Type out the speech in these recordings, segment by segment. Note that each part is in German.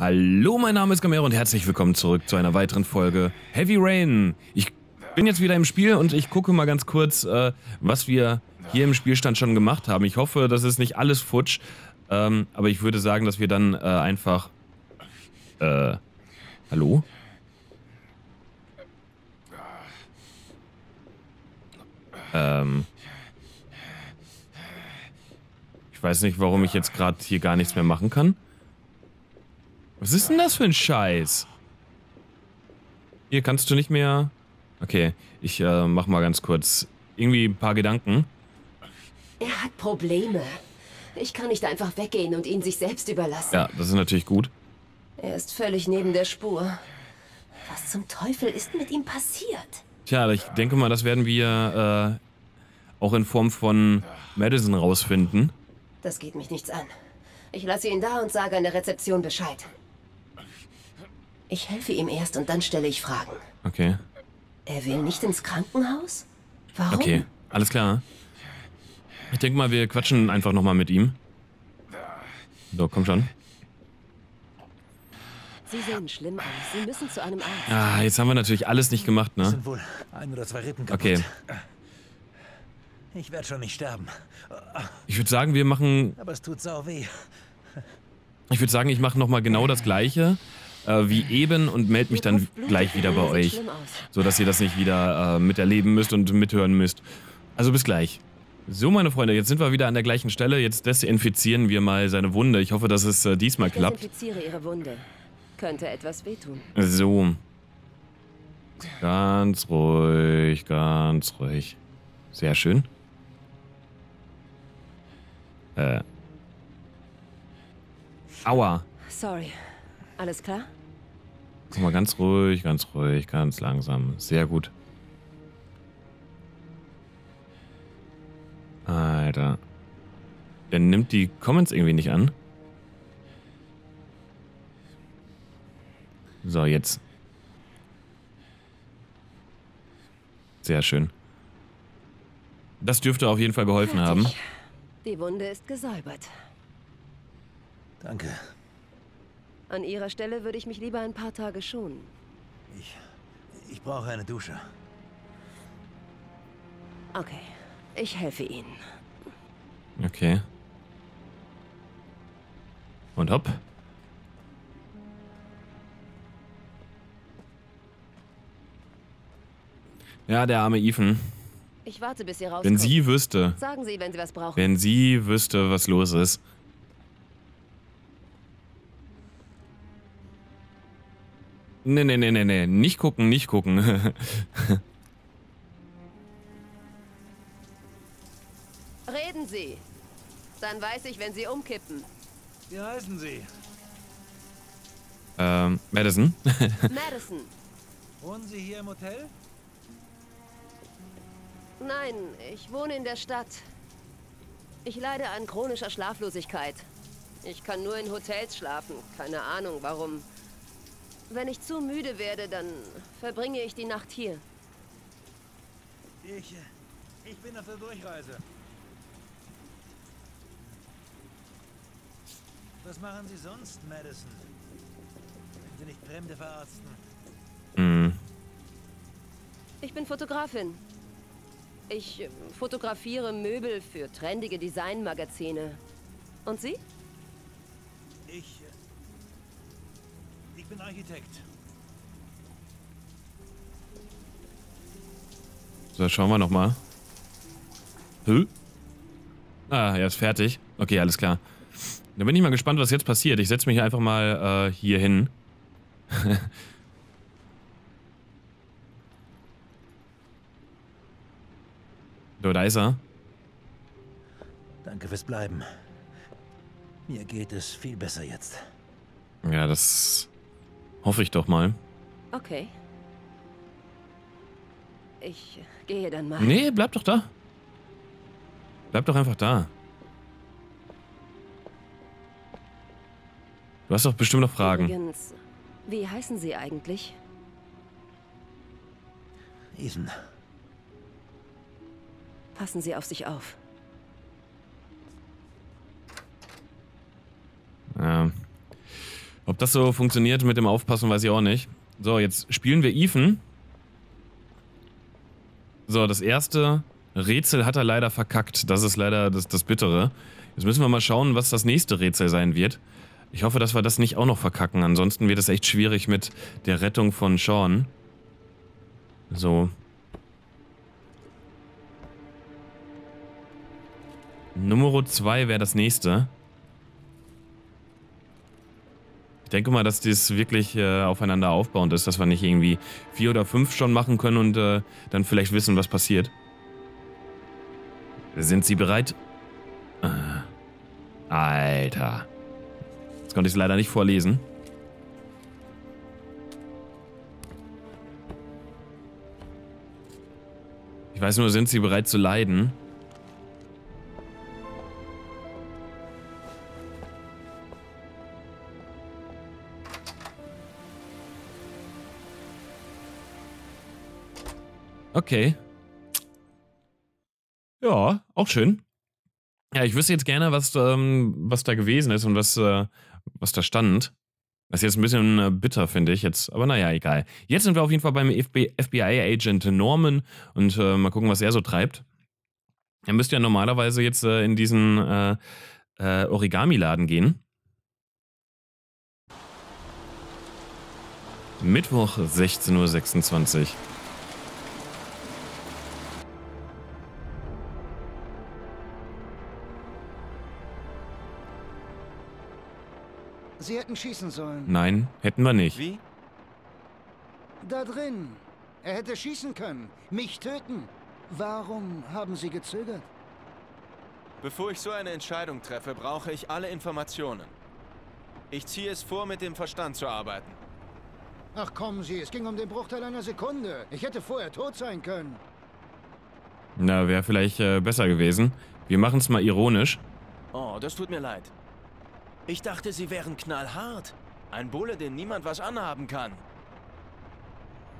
Hallo, mein Name ist Gamero und herzlich willkommen zurück zu einer weiteren Folge Heavy Rain. Ich bin jetzt wieder im Spiel und ich gucke mal ganz kurz, äh, was wir hier im Spielstand schon gemacht haben. Ich hoffe, das ist nicht alles futsch, ähm, aber ich würde sagen, dass wir dann äh, einfach... Äh, hallo? Ähm... Ich weiß nicht, warum ich jetzt gerade hier gar nichts mehr machen kann. Was ist denn das für ein Scheiß? Hier kannst du nicht mehr... Okay, ich äh, mach mal ganz kurz irgendwie ein paar Gedanken. Er hat Probleme. Ich kann nicht einfach weggehen und ihn sich selbst überlassen. Ja, das ist natürlich gut. Er ist völlig neben der Spur. Was zum Teufel ist mit ihm passiert? Tja, ich denke mal, das werden wir äh, auch in Form von Madison rausfinden. Das geht mich nichts an. Ich lasse ihn da und sage an der Rezeption Bescheid. Ich helfe ihm erst und dann stelle ich Fragen. Okay. Er will nicht ins Krankenhaus? Warum? Okay, alles klar. Ich denke mal, wir quatschen einfach nochmal mit ihm. So, komm schon. Sie sehen schlimm aus. Sie müssen zu einem Arzt. Ah, jetzt haben wir natürlich alles nicht gemacht, ne? sind wohl ein oder zwei Rippen kaputt. Okay. Ich werde schon nicht sterben. Ich würde sagen, wir machen... Aber es tut sau weh. Ich würde sagen, ich mache nochmal genau das Gleiche äh, wie eben und melde mich dann gleich wieder bei euch. Schlimm aus. So dass ihr das nicht wieder äh, miterleben müsst und mithören müsst. Also bis gleich. So, meine Freunde, jetzt sind wir wieder an der gleichen Stelle. Jetzt desinfizieren wir mal seine Wunde. Ich hoffe, dass es äh, diesmal Ich klappt. desinfiziere Ihre Wunde. Könnte etwas wehtun. So. Ganz ruhig, ganz ruhig. Sehr schön. Äh. Aua. Sorry. Alles klar? Guck mal, ganz ruhig, ganz ruhig, ganz langsam. Sehr gut. Alter. Der nimmt die Comments irgendwie nicht an. So, jetzt. Sehr schön. Das dürfte auf jeden Fall geholfen haben. Fertig. Die Wunde ist gesäubert. Danke. An Ihrer Stelle würde ich mich lieber ein paar Tage schonen. Ich, ich brauche eine Dusche. Okay. Ich helfe Ihnen. Okay. Und hopp. Ja, der arme Ethan. Ich warte, bis Sie rauskommen. Wenn sie wüsste, Sagen Sie, wenn Sie was brauchen. wenn sie wüsste, was los ist. Nee, nee, nee, nee, nee. Nicht gucken, nicht gucken. Reden Sie. Dann weiß ich, wenn Sie umkippen. Wie heißen Sie? ähm, Madison? Madison. Wohnen Sie hier im Hotel? Nein, ich wohne in der Stadt. Ich leide an chronischer Schlaflosigkeit. Ich kann nur in Hotels schlafen. Keine Ahnung, warum. Wenn ich zu müde werde, dann verbringe ich die Nacht hier. Ich, äh, ich bin auf der Durchreise. Was machen Sie sonst, Madison? Wenn Sie nicht Fremde verarzten. hm. Ich bin Fotografin. Ich äh, fotografiere Möbel für trendige Designmagazine. Und Sie? Ich bin Architekt. So, schauen wir nochmal. Hä? Ah, er ist fertig. Okay, alles klar. Da bin ich mal gespannt, was jetzt passiert. Ich setze mich einfach mal äh, hier hin. so, da ist er. Danke fürs Bleiben. Mir geht es viel besser jetzt. Ja, das hoffe ich doch mal. Okay. Ich gehe dann mal. Nee, bleib doch da. Bleib doch einfach da. Du hast doch bestimmt noch Fragen. Übrigens, wie heißen Sie eigentlich? Ethan, Passen Sie auf sich auf. Ob das so funktioniert mit dem Aufpassen, weiß ich auch nicht. So, jetzt spielen wir Ethan. So, das erste Rätsel hat er leider verkackt. Das ist leider das, das Bittere. Jetzt müssen wir mal schauen, was das nächste Rätsel sein wird. Ich hoffe, dass wir das nicht auch noch verkacken. Ansonsten wird es echt schwierig mit der Rettung von Sean. So. Nummer 2 wäre das nächste. Ich denke mal, dass das wirklich äh, aufeinander aufbauend ist, dass wir nicht irgendwie vier oder fünf schon machen können und äh, dann vielleicht wissen, was passiert. Sind Sie bereit? Äh, Alter. Jetzt konnte ich es leider nicht vorlesen. Ich weiß nur, sind Sie bereit zu leiden? Okay. Ja, auch schön. Ja, ich wüsste jetzt gerne, was, ähm, was da gewesen ist und was, äh, was da stand. Das ist jetzt ein bisschen äh, bitter, finde ich jetzt. Aber naja, egal. Jetzt sind wir auf jeden Fall beim FBI-Agent Norman und äh, mal gucken, was er so treibt. Er müsste ja normalerweise jetzt äh, in diesen äh, Origami-Laden gehen. Mittwoch 16.26 Uhr. Sie hätten schießen sollen. Nein, hätten wir nicht. Wie? Da drin. Er hätte schießen können. Mich töten. Warum haben Sie gezögert? Bevor ich so eine Entscheidung treffe, brauche ich alle Informationen. Ich ziehe es vor, mit dem Verstand zu arbeiten. Ach kommen Sie, es ging um den Bruchteil einer Sekunde. Ich hätte vorher tot sein können. Na, wäre vielleicht äh, besser gewesen. Wir machen es mal ironisch. Oh, das tut mir leid. Ich dachte, Sie wären knallhart. Ein Bulle, dem niemand was anhaben kann.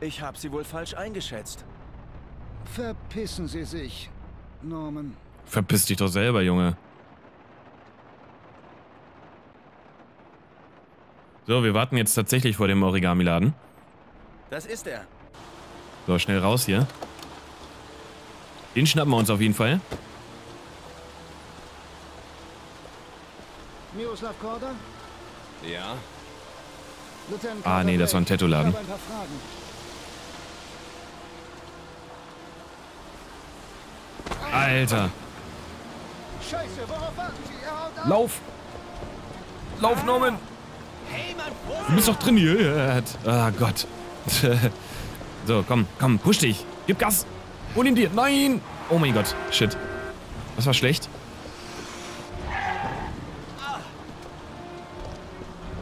Ich habe Sie wohl falsch eingeschätzt. Verpissen Sie sich, Norman. Verpiss dich doch selber, Junge. So, wir warten jetzt tatsächlich vor dem Origami-Laden. Das ist er. So, schnell raus hier. Den schnappen wir uns auf jeden Fall. Miroslav Korda? Ja? Lieutenant Ah, nee, das war ein. Tattoo-Laden. Alter. Scheiße, worauf warten Sie? Er haut ab. Lauf! Lauf, Norman! Du bist doch trainiert. Ah, Gott. so, komm, komm, push dich. Gib Gas. Hol ihn dir. Nein! Oh mein Gott. Shit. Das war schlecht.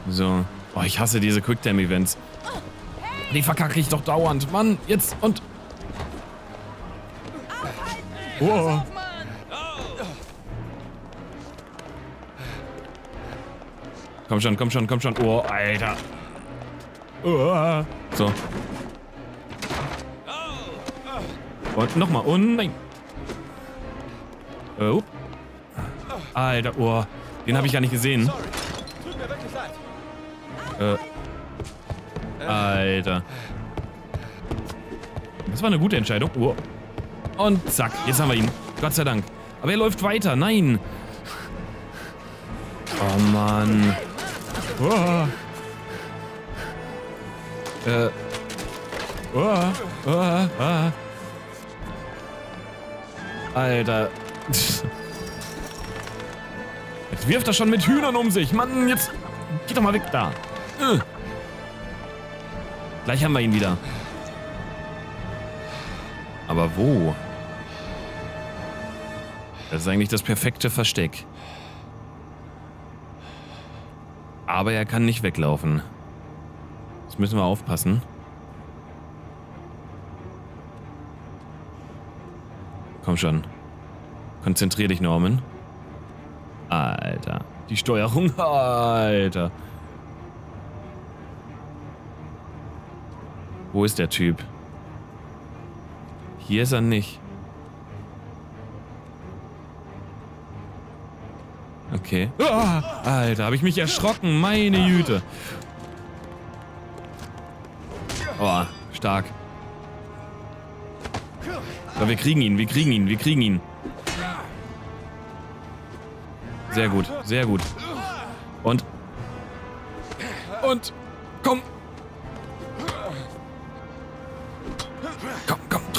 So. Oh, ich hasse diese Quicktime-Events. Die verkacke ich doch dauernd. Mann, jetzt und... Oh. Komm schon, komm schon, komm schon. Oh, Alter. Oh. So. Und nochmal. Oh nein. Oh. Alter, oh. Den habe ich gar nicht gesehen. Sorry. Alter. Das war eine gute Entscheidung. Oh. Und zack, jetzt haben wir ihn. Gott sei Dank. Aber er läuft weiter. Nein. Oh Mann. Oh. Äh. Oh. Oh. Oh. Alter. Jetzt wirft er schon mit Hühnern um sich. Mann, jetzt geht doch mal weg da. Äh. Gleich haben wir ihn wieder. Aber wo? Das ist eigentlich das perfekte Versteck. Aber er kann nicht weglaufen. Jetzt müssen wir aufpassen. Komm schon. Konzentrier dich, Norman. Alter. Die Steuerung. Alter. Wo ist der Typ? Hier ist er nicht. Okay. Ah, Alter, habe ich mich erschrocken. Meine Güte. Oh, stark. So, wir kriegen ihn, wir kriegen ihn, wir kriegen ihn. Sehr gut, sehr gut. Und. Und.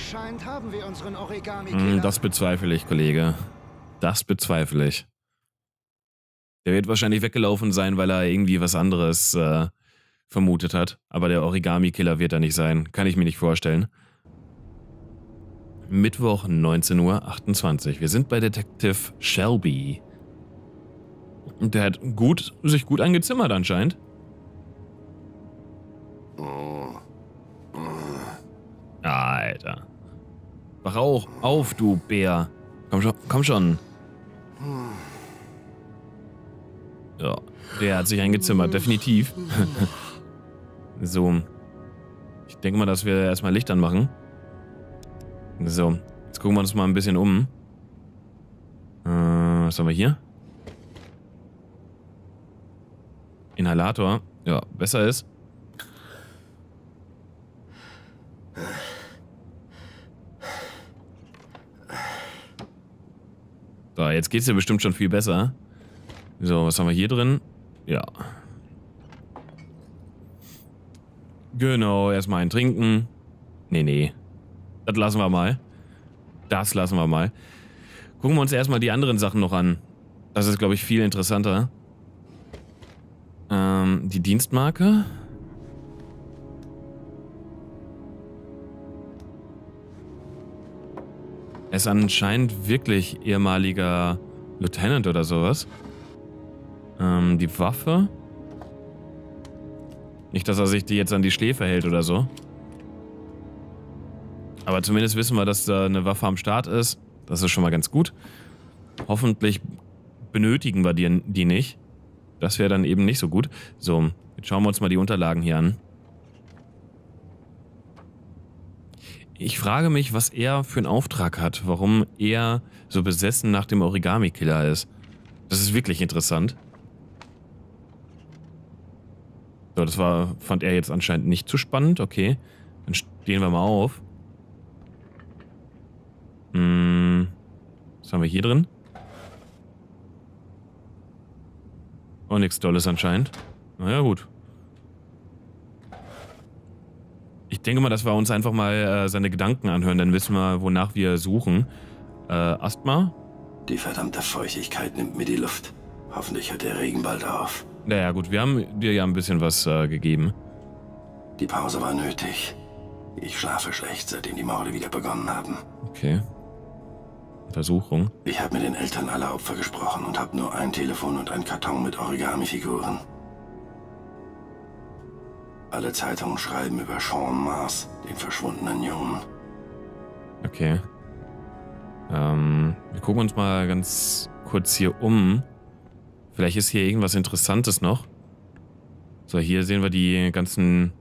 Anscheinend haben wir unseren Hm, Origami-Killer. Das bezweifle ich, Kollege. Das bezweifle ich. Der wird wahrscheinlich weggelaufen sein, weil er irgendwie was anderes äh, vermutet hat. Aber der Origami-Killer wird er nicht sein. Kann ich mir nicht vorstellen. Mittwoch, 19.28 Uhr. Wir sind bei Detective Shelby. Und der hat gut, sich gut angezimmert anscheinend. Alter. Wach auch auf, du Bär. Komm schon, komm schon. Ja, der hat sich eingezimmert, definitiv. so. Ich denke mal, dass wir erstmal Licht anmachen. So, jetzt gucken wir uns mal ein bisschen um. Äh, was haben wir hier? Inhalator. Ja, besser ist. Jetzt geht's dir bestimmt schon viel besser. So, was haben wir hier drin? Ja. Genau, erstmal ein Trinken. Nee, nee. Das lassen wir mal. Das lassen wir mal. Gucken wir uns erstmal die anderen Sachen noch an. Das ist, glaube ich, viel interessanter. Ähm, die Dienstmarke. Ist anscheinend wirklich ehemaliger Lieutenant oder sowas. Ähm, die Waffe. Nicht, dass er sich die jetzt an die Schläfe hält oder so. Aber zumindest wissen wir, dass da eine Waffe am Start ist. Das ist schon mal ganz gut. Hoffentlich benötigen wir die, die nicht. Das wäre dann eben nicht so gut. So, jetzt schauen wir uns mal die Unterlagen hier an. Ich frage mich, was er für einen Auftrag hat, warum er so besessen nach dem Origami-Killer ist. Das ist wirklich interessant. So, das war, fand er jetzt anscheinend nicht zu spannend. Okay, dann stehen wir mal auf. Hm, was haben wir hier drin? Oh, nichts Dolles anscheinend. Naja, gut. Ich denke mal, dass wir uns einfach mal äh, seine Gedanken anhören, dann wissen wir, wonach wir suchen. Äh, Asthma? Die verdammte Feuchtigkeit nimmt mir die Luft. Hoffentlich hört der Regen bald auf. Naja, gut, wir haben dir ja ein bisschen was äh, gegeben. Die Pause war nötig. Ich schlafe schlecht, seitdem die Morde wieder begonnen haben. Okay. Untersuchung. Ich habe mit den Eltern aller Opfer gesprochen und habe nur ein Telefon und einen Karton mit Origami-Figuren. Alle Zeitungen schreiben über Sean Mars, den verschwundenen Jungen. Okay. Ähm, wir gucken uns mal ganz kurz hier um. Vielleicht ist hier irgendwas Interessantes noch. So, hier sehen wir die ganzen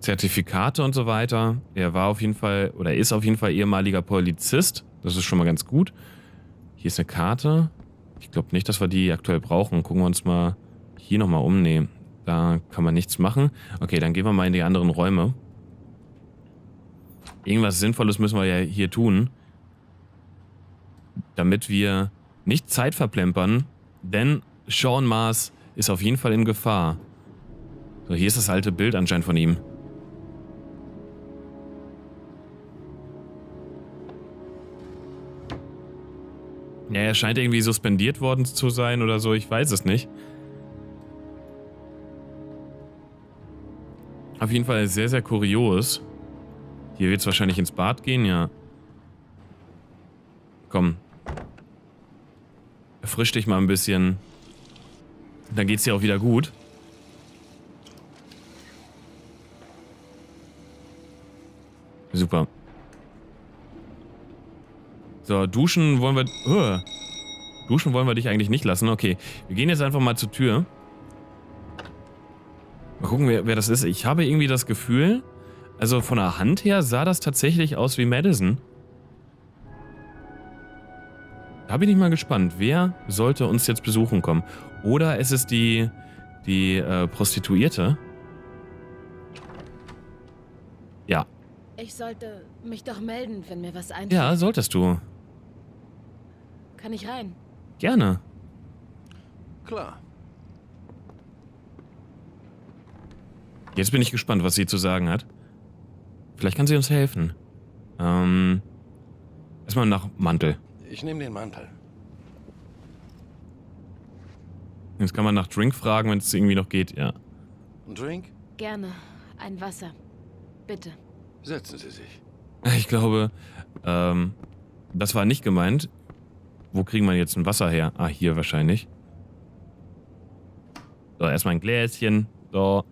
Zertifikate und so weiter. Er war auf jeden Fall, oder ist auf jeden Fall ehemaliger Polizist. Das ist schon mal ganz gut. Hier ist eine Karte. Ich glaube nicht, dass wir die aktuell brauchen. Gucken wir uns mal hier nochmal um. Nee, da kann man nichts machen. Okay, dann gehen wir mal in die anderen Räume. Irgendwas Sinnvolles müssen wir ja hier tun. Damit wir nicht Zeit verplempern. Denn Sean Mars ist auf jeden Fall in Gefahr. So, hier ist das alte Bild anscheinend von ihm. Ja, er scheint irgendwie suspendiert worden zu sein oder so, ich weiß es nicht. Auf jeden Fall sehr, sehr kurios. Hier wird es wahrscheinlich ins Bad gehen, ja. Komm. Erfrisch dich mal ein bisschen. Dann geht's dir auch wieder gut. Super. So, duschen wollen wir... Uh, duschen wollen wir dich eigentlich nicht lassen. Okay, wir gehen jetzt einfach mal zur Tür. Mal gucken, wer, wer das ist. Ich habe irgendwie das Gefühl, also von der Hand her sah das tatsächlich aus wie Madison. Da bin ich mal gespannt. Wer sollte uns jetzt besuchen kommen? Oder ist es die, die äh, Prostituierte? Ja. Ich sollte mich doch melden, wenn mir was einfällt. Ja, solltest du. Kann ich rein? Gerne. Klar. Jetzt bin ich gespannt, was sie zu sagen hat. Vielleicht kann sie uns helfen. Ähm. Erstmal nach Mantel. Ich nehme den Mantel. Jetzt kann man nach Drink fragen, wenn es irgendwie noch geht, ja. Ein Drink? Gerne. Ein Wasser. Bitte. Setzen Sie sich. Ich glaube, ähm, das war nicht gemeint. Wo kriegen wir jetzt ein Wasser her? Ah, hier wahrscheinlich. So, erstmal ein Gläschen. So.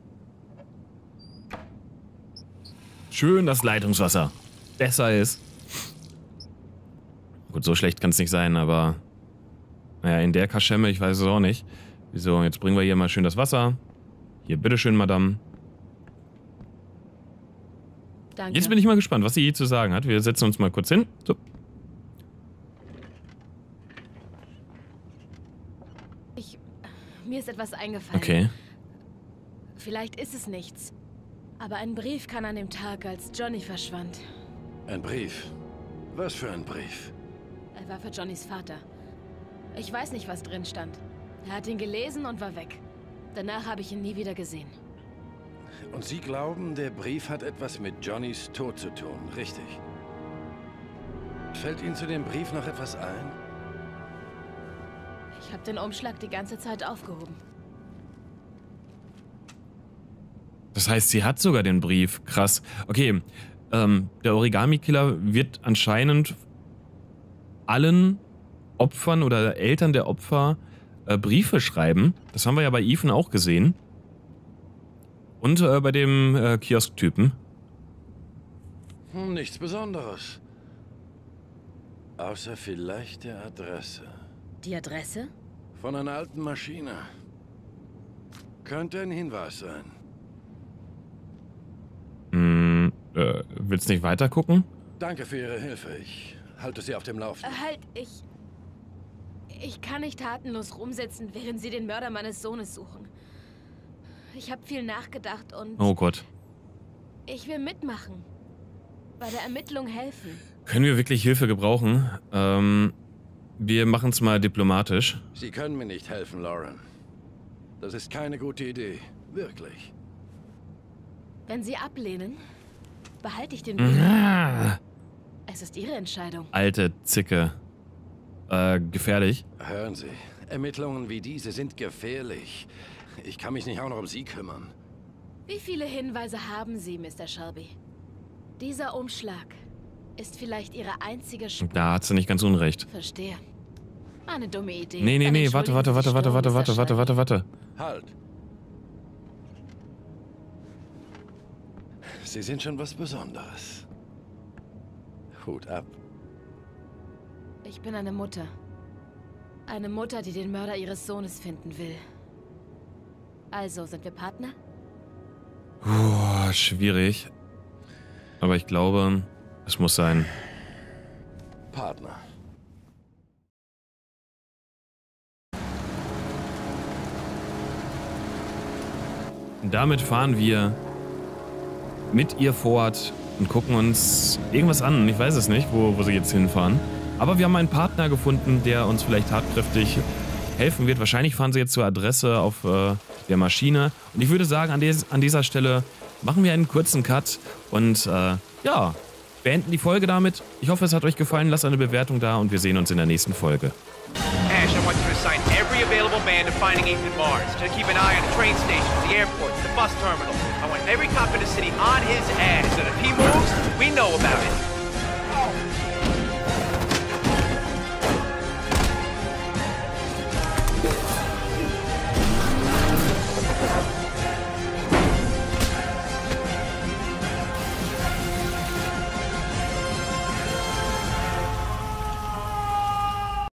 Schön das Leitungswasser. Besser ist. Gut, so schlecht kann es nicht sein, aber... Naja, in der Kaschemme, ich weiß es auch nicht. So, jetzt bringen wir hier mal schön das Wasser. Hier, bitteschön, Madame. Danke. Jetzt bin ich mal gespannt, was sie hier zu sagen hat. Wir setzen uns mal kurz hin. So. Ich, mir ist etwas eingefallen. Okay. Vielleicht ist es nichts. Aber ein Brief kann an dem Tag, als Johnny verschwand. Ein Brief. Was für ein Brief? Er war für Johnnys Vater. Ich weiß nicht, was drin stand. Er hat ihn gelesen und war weg. Danach habe ich ihn nie wieder gesehen. Und Sie glauben, der Brief hat etwas mit Johnnys Tod zu tun, richtig? Fällt Ihnen zu dem Brief noch etwas ein? Ich habe den Umschlag die ganze Zeit aufgehoben. Das heißt, sie hat sogar den Brief. Krass. Okay, ähm, der Origami-Killer wird anscheinend allen Opfern oder Eltern der Opfer äh, Briefe schreiben. Das haben wir ja bei Ethan auch gesehen. Und äh, bei dem äh, Kiosk-Typen. Hm, nichts Besonderes. Außer vielleicht der Adresse. Die Adresse? Von einer alten Maschine. Könnte ein Hinweis sein. Hm, äh, willst nicht weiter gucken? Danke für Ihre Hilfe. Ich halte Sie auf dem Äh, Laufenden. halt, ich... Ich kann nicht tatenlos rumsitzen, während sie den Mörder meines Sohnes suchen. Ich habe viel nachgedacht und Oh Gott. ich will mitmachen. Bei der Ermittlung helfen. Können wir wirklich Hilfe gebrauchen? Ähm, wir machen es mal diplomatisch. Sie können mir nicht helfen, Lauren. Das ist keine gute Idee. Wirklich. Wenn sie ablehnen, behalte ich den Brief. Ah, Es ist ihre Entscheidung. alte Zicke. Äh, gefährlich. Hören Sie, Ermittlungen wie diese sind gefährlich. Ich kann mich nicht auch noch um Sie kümmern. Wie viele Hinweise haben Sie, Mr. Shelby? Dieser Umschlag ist vielleicht Ihre einzige Spur. Da hat sie nicht ganz unrecht. Verstehe. Eine dumme Idee. Nee, nee, nee, warte, warte, warte, warte, warte, warte, warte, warte, warte. Halt. Sie sind schon was Besonderes. Hut ab. Ich bin eine Mutter. Eine Mutter, die den Mörder ihres Sohnes finden will. Also, sind wir Partner? Puh, schwierig. Aber ich glaube, es muss sein. Partner. Damit fahren wir mit ihr fort und gucken uns irgendwas an. Ich weiß es nicht, wo, wo sie jetzt hinfahren. Aber wir haben einen Partner gefunden, der uns vielleicht tatkräftig helfen wird. Wahrscheinlich fahren sie jetzt zur Adresse auf äh, der Maschine. Und ich würde sagen, an, des, an dieser Stelle machen wir einen kurzen Cut und äh, ja, beenden die Folge damit. Ich hoffe, es hat euch gefallen. Lasst eine Bewertung da und wir sehen uns in der nächsten Folge. Ash, I want you to assign every available man to finding Ethan Mars. To keep an eye on the train stations, the airports, the bus terminals. I want every cop in the city on his ass. And if he moves, we know about it.